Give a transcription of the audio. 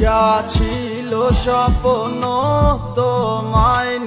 যা ছিল স্বপ্ন তোমায়